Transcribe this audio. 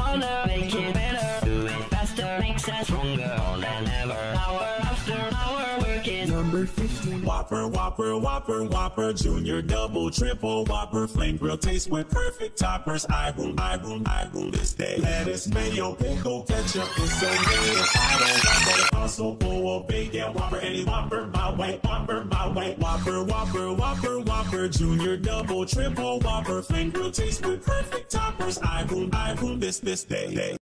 harder, make it better. Do it faster, makes us stronger than ever. Hour after hour, Number 15. Whopper, Whopper, Whopper, Whopper, Junior, Double, Triple, Whopper, Flame Grill taste with perfect toppers. I boom, I boom, I boom this day. Lettuce, mayo, pickle, ketchup, it's so good. I don't want also pull a bacon Whopper, any Whopper, my way, Whopper, my way. Whopper, Whopper, Whopper, Whopper, Junior, Double, Triple, Whopper, Flame Grill taste with perfect toppers. I boom, I boom this this day. day.